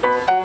Bye.